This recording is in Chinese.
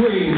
对